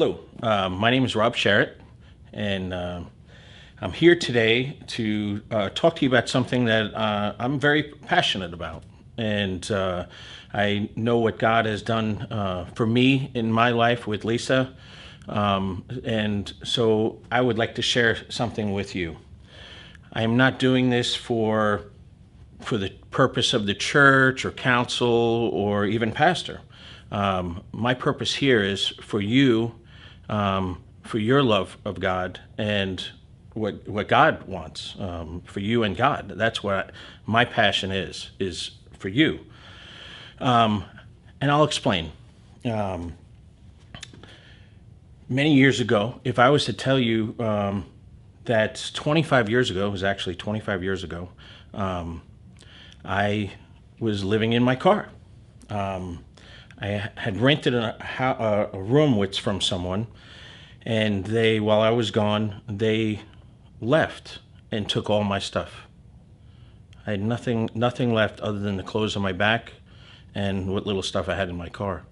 Hello, uh, my name is Rob Sherritt, and uh, I'm here today to uh, talk to you about something that uh, I'm very passionate about. And uh, I know what God has done uh, for me in my life with Lisa. Um, and so I would like to share something with you. I am not doing this for for the purpose of the church or council or even pastor. Um, my purpose here is for you, um, for your love of God and what what God wants um, for you and God. That's what my passion is is for you. Um, and I'll explain. Um, many years ago, if I was to tell you um, that 25 years ago, it was actually 25 years ago, um, I was living in my car. Um, I had rented a, a, room with from someone, and they, while I was gone, they left and took all my stuff. I had nothing, nothing left other than the clothes on my back and what little stuff I had in my car.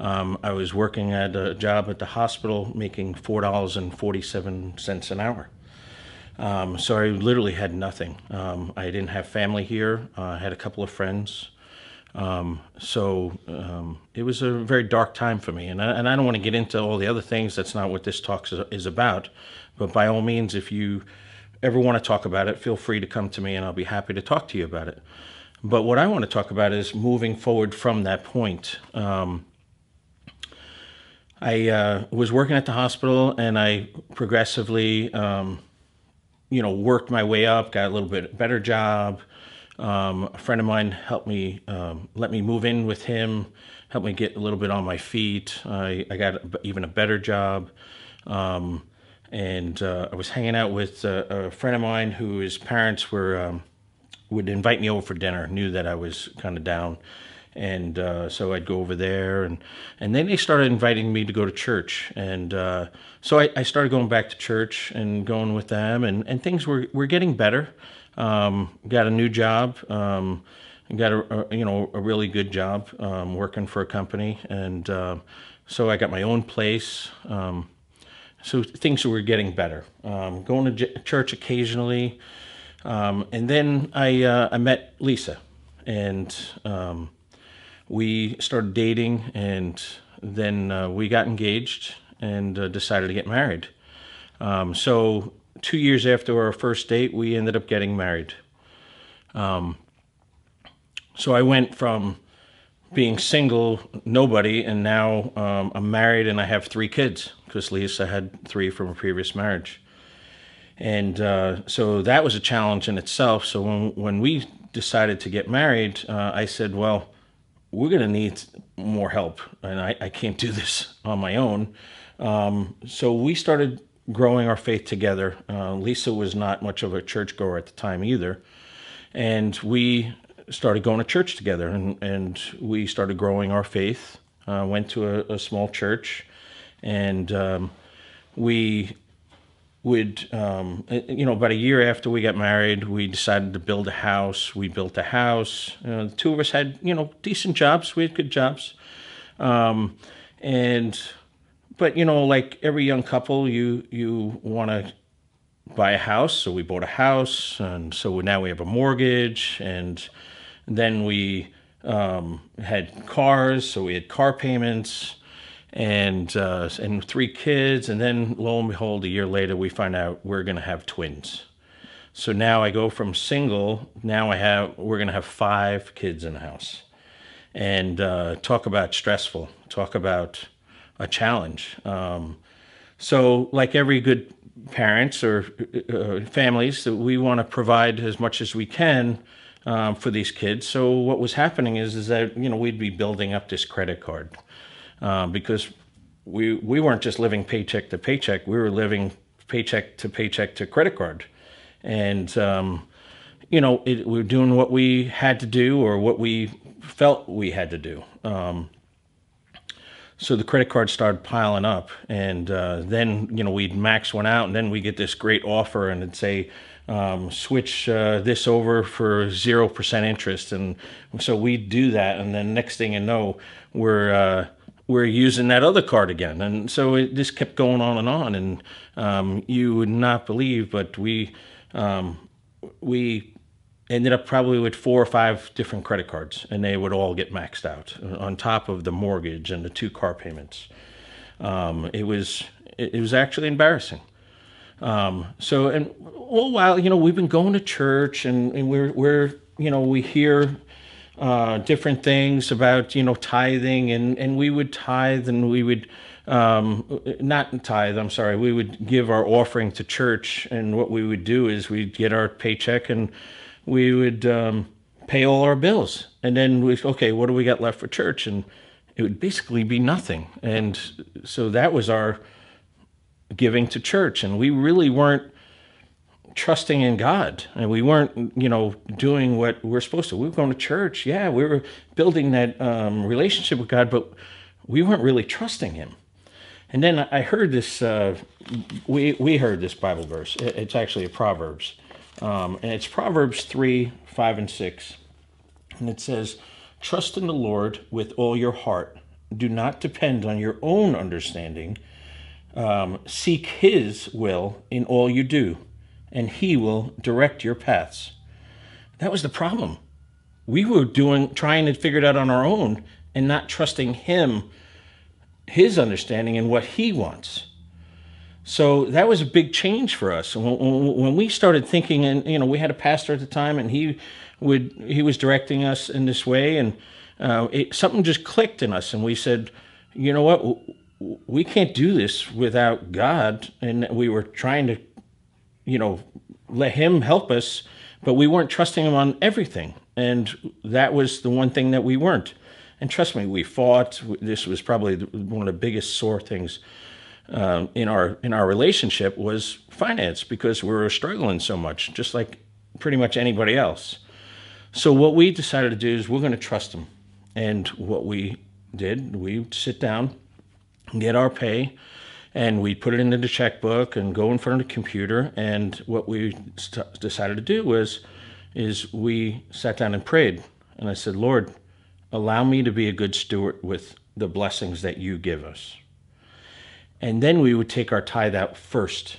Um, I was working at a job at the hospital making $4.47 an hour. Um, so I literally had nothing. Um, I didn't have family here. Uh, I had a couple of friends. Um, so um, it was a very dark time for me. And I, and I don't want to get into all the other things. That's not what this talk is about. But by all means, if you ever want to talk about it, feel free to come to me and I'll be happy to talk to you about it. But what I want to talk about is moving forward from that point. Um, I uh, was working at the hospital and I progressively, um, you know, worked my way up, got a little bit better job. Um, a friend of mine helped me, um, let me move in with him, helped me get a little bit on my feet. I, I got even a better job. Um, and uh, I was hanging out with uh, a friend of mine whose parents were, um, would invite me over for dinner, knew that I was kind of down and uh, so I'd go over there, and and then they started inviting me to go to church, and uh, so I, I, started going back to church and going with them, and, and things were were getting better. Um, got a new job, um, got a, a, you know a really good job um, working for a company, and uh, so I got my own place. Um, so things were getting better. Um, going to j- church occasionally, and then I uh, I met Lisa, and we started dating and then uh, we got engaged and uh, decided to get married. Um, so two years after our first date, we ended up getting married. Um, so I went from being single, nobody, and now um, I'm married and I have three kids because Lisa had three from a previous marriage. And uh, so that was a challenge in itself. So when, when we decided to get married, uh, I said, well, we're going to need more help, and I, I can't do this on my own. Um, so we started growing our faith together. Uh, Lisa was not much of a churchgoer at the time either, and we started going to church together, and, and we started growing our faith. Uh, went to a, a, small church, and um, we would, um, you know, about a year after we got married, we decided to build a house. We built a house. Uh, the two of us had, you know, decent jobs. We had good jobs. Um, and, but, you know, like every young couple, you, you want to buy a house. So we bought a house. And so now we have a mortgage. And then we um, had cars. So we had car payments and uh, and three kids, and then lo and behold, a year later, we find out we're going to have twins. So now I go from single. Now I have we're going to have five kids in the house, and uh, talk about stressful. Talk about a challenge. Um, so, like every good parents or uh, families, that we want to provide as much as we can um, for these kids. So, what was happening is is that you know we'd be building up this credit card uh, because we we weren't just living paycheck to paycheck. We were living paycheck to paycheck to credit card, and um, you know it, we were doing what we had to do or what we felt we had to do. Um, so the credit cards started piling up, and uh, then you know we'd max one out, and then we get this great offer, and it'd say um, switch uh, this over for zero percent interest, and so we do that, and then next thing you know, we're uh, we're using that other card again. And so it just kept going on and on. And um, you would not believe, but we um, we ended up probably with four or five different credit cards, and they would all get maxed out on top of the mortgage and the two car payments. Um, it was it, was actually embarrassing. Um, so and all while you know we've been going to church and, and we're we're you know we hear uh, different things about you know tithing and and we would tithe and we would um, not tithe I'm sorry we would give our offering to church and what we would do is we'd get our paycheck and we would um, pay all our bills and then we okay what do we got left for church and it would basically be nothing and so that was our giving to church and we really weren't trusting in God and we weren't, you know, doing what we're supposed to. We were going to church. Yeah, we were building that um, relationship with God, but we weren't really trusting Him. And then I heard this, uh, we, we heard this Bible verse. It's actually a Proverbs. Um, and it's Proverbs 3, 5, and 6. And it says, Trust in the Lord with all your heart. Do not depend on your own understanding. Um, seek His will in all you do and he will direct your paths. That was the problem. We were doing trying to figure it out on our own and not trusting him, his understanding and what he wants. So that was a big change for us. When we started thinking, and you know, we had a pastor at the time, and he would he was directing us in this way, and uh, it, something just clicked in us, and we said, you know what, we can't do this without God, and we were trying to you know, let him help us, but we weren't trusting him on everything. And that was the one thing that we weren't. And trust me, we fought. This was probably one of the biggest sore things um, in our in our relationship was finance because we were struggling so much, just like pretty much anybody else. So what we decided to do is we're going to trust him. And what we did, we sit down, get our pay, and we put it into the checkbook and go in front of the computer. And what we st- decided to do was, is we sat down and prayed. And I said, Lord, allow me to be a good steward with the blessings that you give us. And then we would take our tithe out first.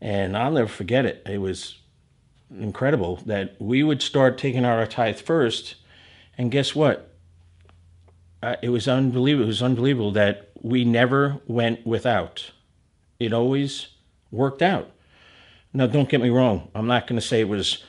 And I'll never forget it. It was incredible that we would start taking out our tithe first. And guess what? Uh, it was unbelievable. It was unbelievable that we never went without. It always worked out. Now, don't get me wrong. I'm not going to say it was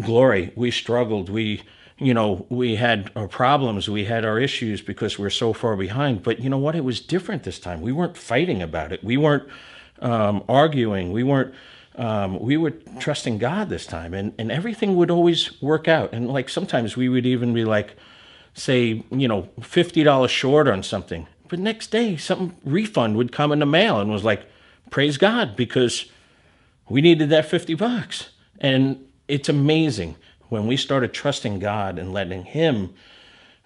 glory. We struggled. We, you know, we had our problems. We had our issues because we are so far behind. But you know what? It was different this time. We weren't fighting about it. We weren't um, arguing. We weren't. Um, we were trusting God this time, and and everything would always work out. And like sometimes we would even be like, say, you know, fifty dollars short on something, but next day, some refund would come in the mail and was like, praise God, because we needed that 50 bucks. And it's amazing when we started trusting God and letting Him,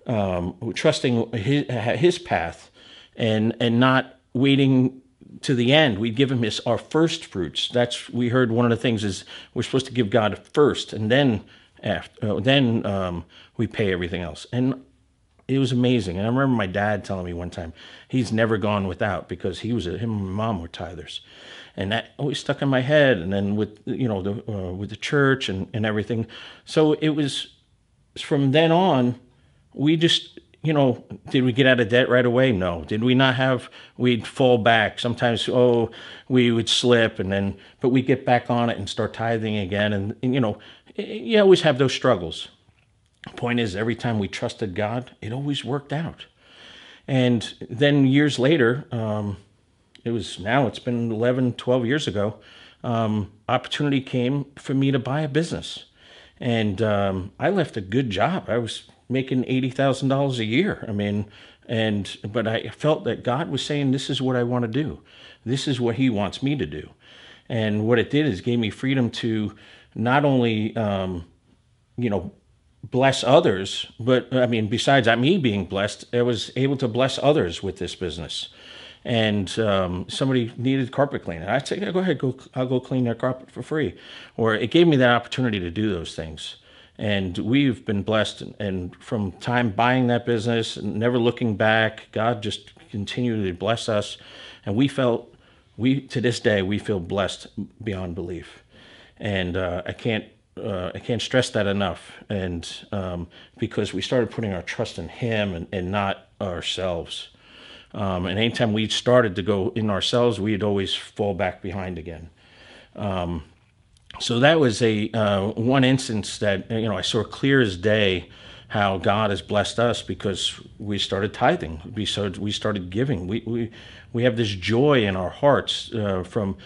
um, trusting his, his path and, and not waiting to the end. We give him his our first fruits. That's we heard one of the things is we're supposed to give God first, and then after, uh, then um, we pay everything else. And it was amazing. And I remember my dad telling me one time he's never gone without because he was a, him and my mom were tithers, and that always stuck in my head. And then with you know the uh, with the church and and everything, so it was from then on, we just you know did we get out of debt right away? No. Did we not have? We'd fall back sometimes. Oh, we would slip, and then but we get back on it and start tithing again, and, and you know you always have those struggles Point is, every time we trusted God, it always worked out. And then years later, um, it was now, it's been 11, 12 years ago, um, opportunity came for me to buy a business. And um, I left a good job. I was making $80,000 a year. I mean, and but I felt that God was saying, This is what I want to do. This is what He wants me to do. And what it did is gave me freedom to not only, um, you know, bless others. But I mean, besides me being blessed, I was able to bless others with this business. And um, somebody needed carpet cleaning. I'd say, yeah, go ahead, go. I'll go clean their carpet for free. Or it gave me that opportunity to do those things. and we've been blessed. And from time buying that business, and never looking back, God just continually bless us, and we felt we to this day we feel blessed beyond belief, and uh, I can't uh, I can't stress that enough. And um, because we started putting our trust in Him and, and not ourselves. Um, and anytime we started to go in ourselves, we'd always fall back behind again. Um, so that was a uh, one instance that you know I saw clear as day how God has blessed us because we started tithing. We started we started giving. We we we have this joy in our hearts uh, from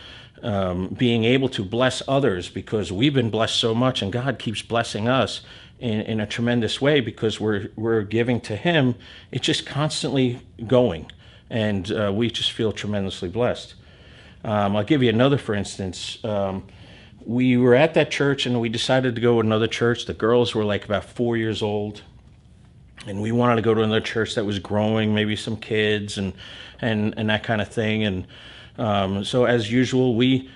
um, being able to bless others because we've been blessed so much, and God keeps blessing us in, in a tremendous way because we're we're giving to Him. It's just constantly going, and uh, we just feel tremendously blessed. Um, I'll give you another, for instance. Um, we were at that church and we decided to go to another church. The girls were like about four years old, and we wanted to go to another church that was growing, maybe some kids and and and that kind of thing. And um, so, as usual, we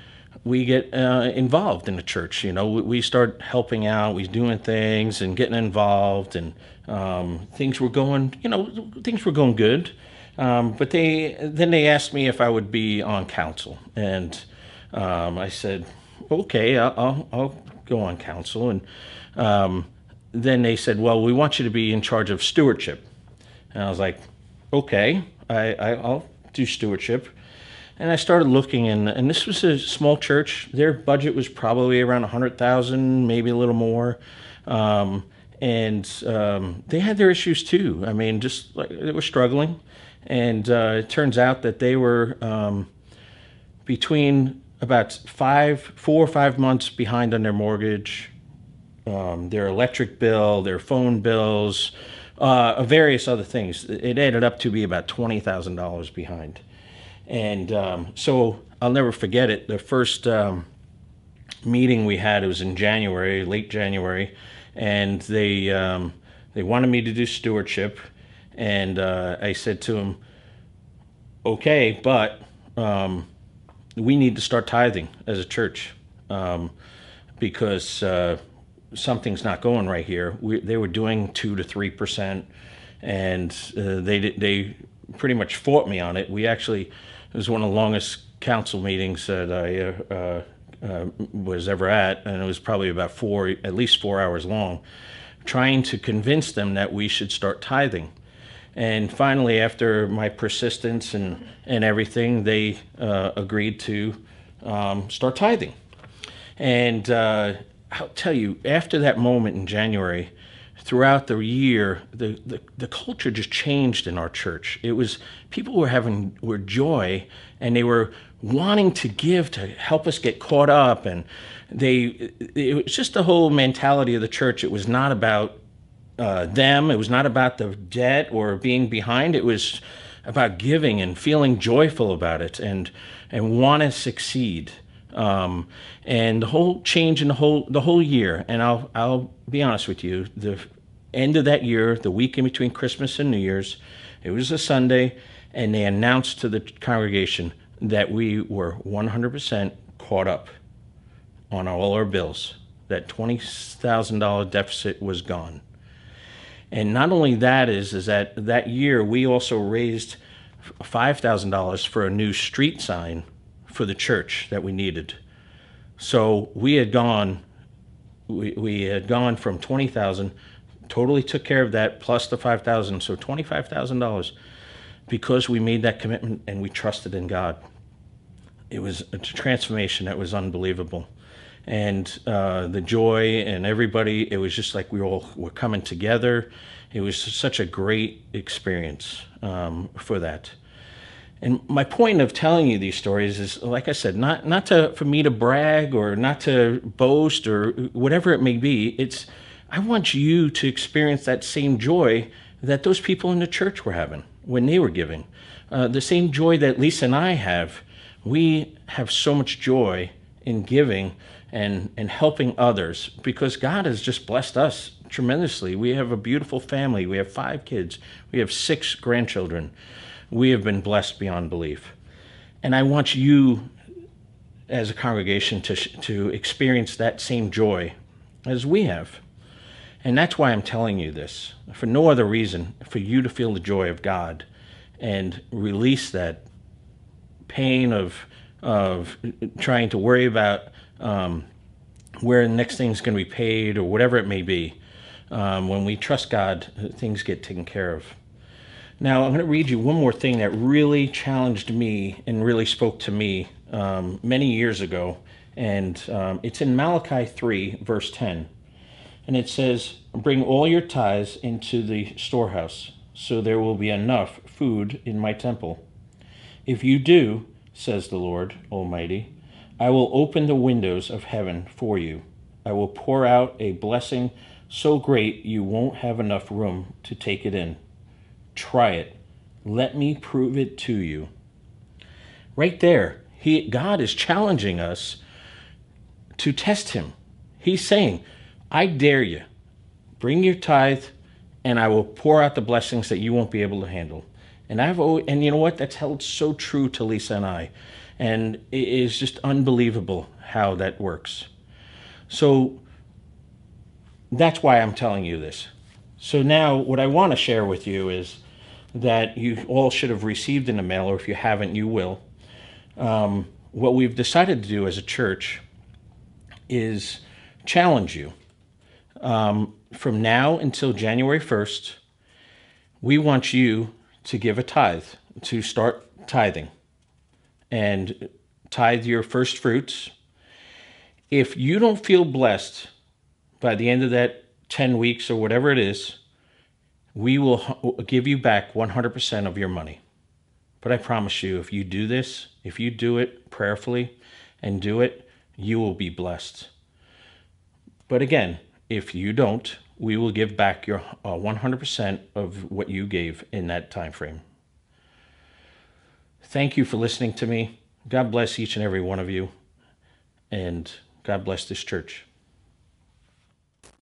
we get uh, involved in the church. You know, we, we, start helping out, we doing things and getting involved, and um, things were going. You know, things were going good. Um, but they then they asked me if I would be on council, and um, I said, okay, I'll, I'll, I'll, go on council. And um, then they said, well, we want you to be in charge of stewardship. And I was like, okay, I, I, will do stewardship. And I started looking, and, and this was a small church. Their budget was probably around a 100000 maybe a little more. Um, and um, they had their issues too. I mean, just like they were struggling. And uh, it turns out that they were um, between about five, four or five months behind on their mortgage, um, their electric bill, their phone bills, uh, various other things. It added up to be about twenty thousand dollars behind, and um, so I'll never forget it. The first um, meeting we had it was in January, late January, and they um, they wanted me to do stewardship, and uh, I said to them, "Okay, but." Um, we need to start tithing as a church um, because uh, something's not going right here. We, they were doing two to three percent, and uh, they they pretty much fought me on it. We actually it was one of the longest council meetings that I uh, uh was ever at, and it was probably about four, at least four hours long, trying to convince them that we should start tithing. And finally, after my persistence and, and everything, they uh, agreed to um, start tithing. And uh, I'll tell you, after that moment in January, throughout the year, the, the, the, culture just changed in our church. It was people were having were joy and they were wanting to give to help us get caught up and they it was just the whole mentality of the church. It was not about uh, them. It was not about the debt or being behind. It was about giving and feeling joyful about it and and want to succeed. Um, and the whole change in the whole the whole year. And I'll I'll be honest with you. The end of that year, the week in between Christmas and New Year's, it was a Sunday, and they announced to the congregation that we were 100% caught up on all our bills. That $20,000 deficit was gone. And not only that is is that that year we also raised five thousand dollars for a new street sign for the church that we needed. So we had gone we, we had gone from twenty thousand, totally took care of that plus the five thousand, so twenty five thousand dollars because we made that commitment and we trusted in God. It was a transformation that was unbelievable and uh, the joy and everybody. It was just like we all were coming together. It was such a great experience um, for that. And my point of telling you these stories is, like I said, not not to for me to brag or not to boast or whatever it may be. It's I want you to experience that same joy that those people in the church were having when they were giving. Uh, the same joy that Lisa and I have. We have so much joy in giving and and helping others because God has just blessed us tremendously. We have a beautiful family. We have five kids. We have six grandchildren. We have been blessed beyond belief. And I want you as a congregation to to experience that same joy as we have. And that's why I'm telling you this for no other reason, for you to feel the joy of God and release that pain of of trying to worry about um, where the next thing's going to be paid or whatever it may be. Um, when we trust God, things get taken care of. Now, I'm going to read you one more thing that really challenged me and really spoke to me um, many years ago. And um, it's in Malachi 3, verse 10. And it says, Bring all your tithes into the storehouse, so there will be enough food in my temple. If you do, says the Lord Almighty, I will open the windows of heaven for you. I will pour out a blessing so great you won't have enough room to take it in. Try it. Let me prove it to you. Right there, he, God is challenging us to test him. He's saying, I dare you. Bring your tithe, and I will pour out the blessings that you won't be able to handle. And I've always, and you know what? That's held so true to Lisa and I, and it is just unbelievable how that works. So that's why I'm telling you this. So now, what I want to share with you is that you all should have received in the mail, or if you haven't, you will. Um, what we've decided to do as a church is challenge you. Um, from now until January 1st, we want you to give a tithe, to start tithing and tithe your first fruits. If you don't feel blessed by the end of that 10 weeks or whatever it is, we will give you back 100% of your money. But I promise you, if you do this, if you do it prayerfully and do it, you will be blessed. But again, if you don't, we will give back your uh, 100% of what you gave in that time frame. Thank you for listening to me. God bless each and every one of you, and God bless this church.